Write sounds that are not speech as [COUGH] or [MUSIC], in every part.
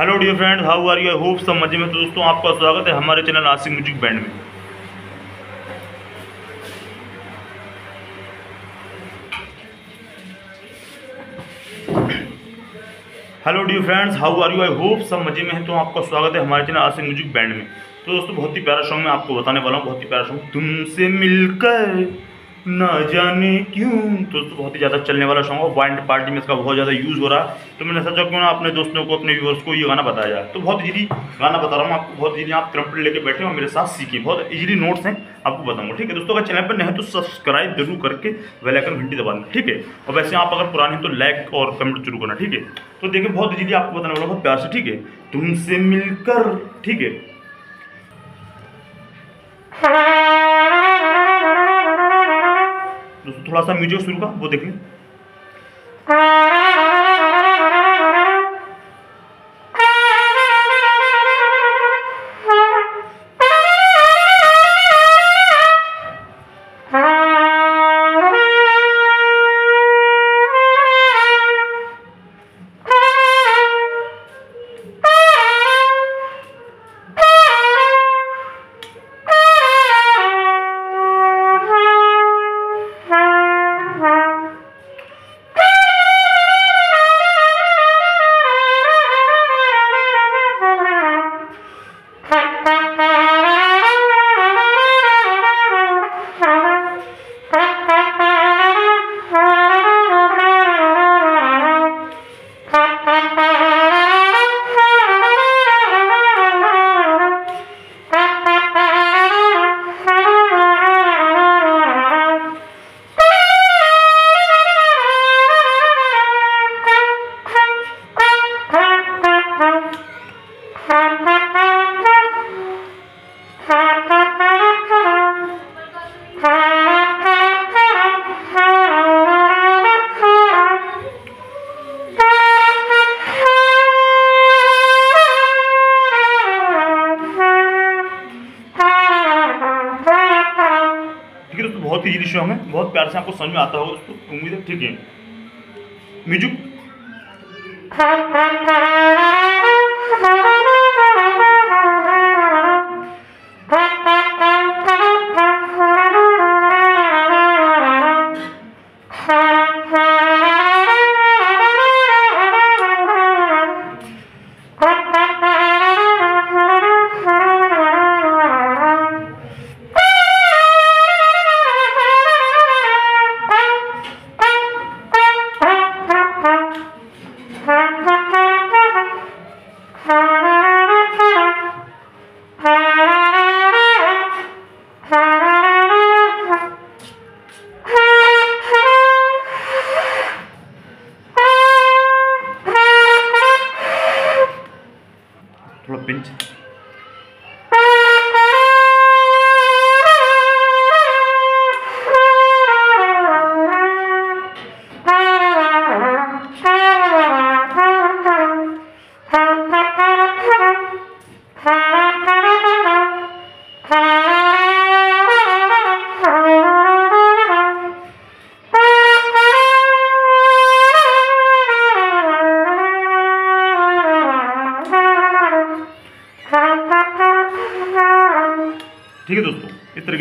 Friends how are you I hope सब मज़े में तो दोस्तों, आपका स्वागत है हमारे चैनल आसिक म्यूज़िक बैंड में। Hello dear friends how are you I hope सब मज़े में है। तो आपका स्वागत है हमारे चैनल आसिक म्यूज़िक बैंड में। तो दोस्तों, बहुत ही प्यारा सॉन्ग मैं आपको बताने वाला हूँ। बहुत ही प्यारा सॉन्ग तुमसे मिलकर। ना जाने क्यों? तो बहुत ही ज़्यादा चलने वाला सॉन्ग है वाइंड पार्टी में इसका बहुत ज़्यादा यूज़ हो रहा तो मैंने सोचा, क्यों ना अपने दोस्तों को, अपने व्यूअर्स को ये गाना बताया जाए। तो बहुत इजीली गाना बता रहा हूँ, आपको बहुत इजीली आप क्रम्पट लेके बैठे और मेरे साथ सीखिए। बहुत इजीली नोट्स हैं, आपको बताऊँगा, ठीक है? दोस्तों, अगर चैनल पर नहीं तो सब्सक्राइब ज़रूर करके बेल आइकन घंटी दबा ठीक है? और वैसे आप अगर पुराने हैं तो लाइक और कमेंट ज़रूर करना, ठीक है? तो देखिए, बहुत इजीली आपको बताने वाला बहुत प्यार से, ठीक है? तुमसे मिलकर, ठीक है? थोड़ा सा म्यूज़िक शुरू का वो देख लें। बहुत ही इजी सॉन्ग है। बहुत प्यार से आपको समझ में आता होगा दोस्तों। उम्मीद है ठीक है। म्यूज़िक।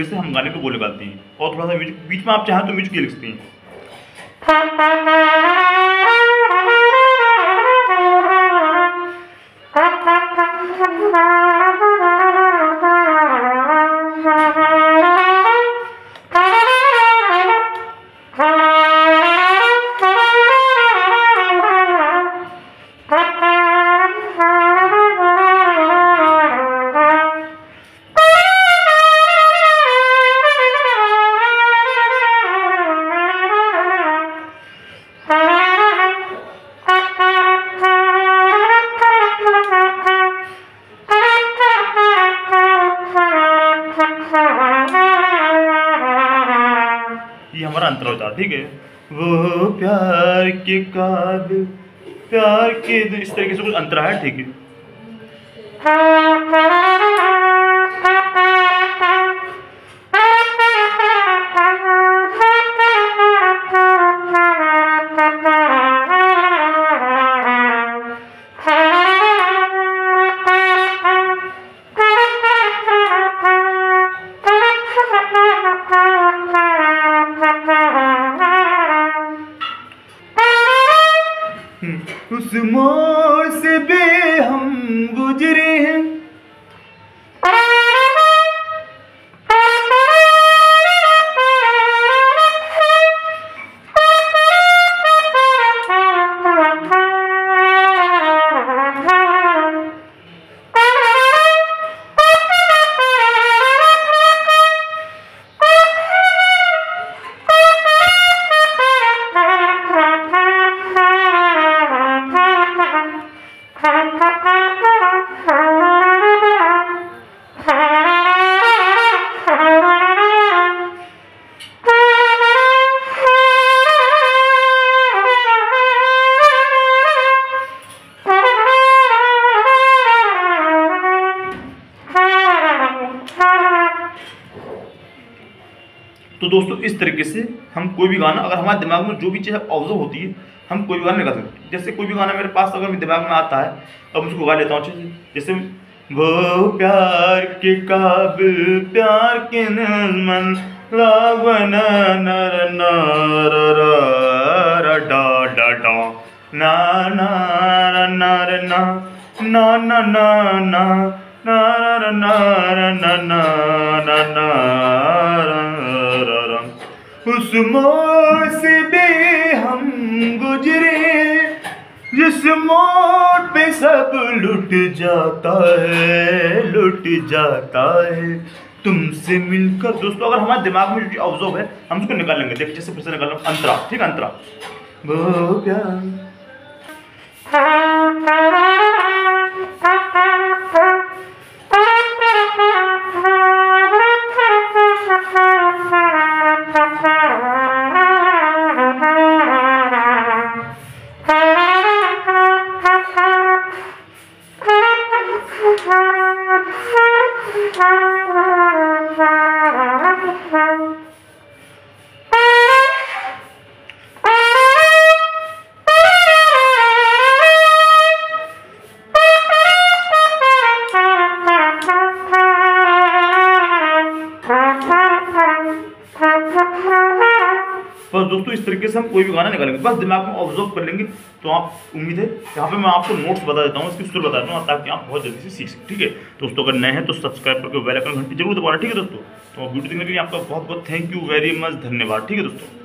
से हम गाने को बोले गाते हैं। और थोड़ा सा बीच में आप चाहें तो म्यूज़िक लिख सकते हैं। [LAUGHS] हमारा अंतर होता है, ठीक है? वो प्यार के काबिल, प्यार के इस तरीके से कुछ अंतर है, ठीक है। उस मोड़ से भी हम गुजरे तो दोस्तों, इस तरीके से हम कोई भी गाना, अगर हमारे दिमाग में जो भी चीज़ ऑब्ज़र्व होती है, हम कोई भी गाना निकाल सकते। जैसे कोई भी गाना मेरे पास अगर मेरे दिमाग में आता है अब उसको गा लेता हूँ अच्छे से। जैसे वो प्यार के काबिल, प्यार के नजमन लावन ना ना ना ना ना ना ना ना ना ना ना ना ना ना ना उस मोड़ से भी हम गुजरे, जिस मोड़ पे सब लुट जाता है, लुट जाता है। तुमसे मिलकर दोस्तों, अगर हमारे दिमाग में जो ऑब्ज़र्व है, हम उसको निकाल लेंगे। देखिए जैसे फिर से निकाल अंतरा, ठीक है, अंतरा। वो प्यार। Ha ha ha ha बस दोस्तों, इस तरीके से हम कोई भी गाना निकालेंगे। बस दिमाग में ऑब्ज़र्व कर लेंगे। तो आप, उम्मीद है, यहाँ पे मैं आपको नोट्स बता देता हूँ, इसकी सुर बता देता हूँ, ताकि आप बहुत जल्दी से सीख सकें, ठीक है? दोस्तों, अगर नए हैं तो सब्सक्राइब करके बेल आइकन घंटी ज़रूर दबाना, ठीक है दोस्तों? तो वीडियो देखने के लिए आपका बहुत बहुत थैंक यू वेरी मच धन्यवाद, ठीक है दोस्तों?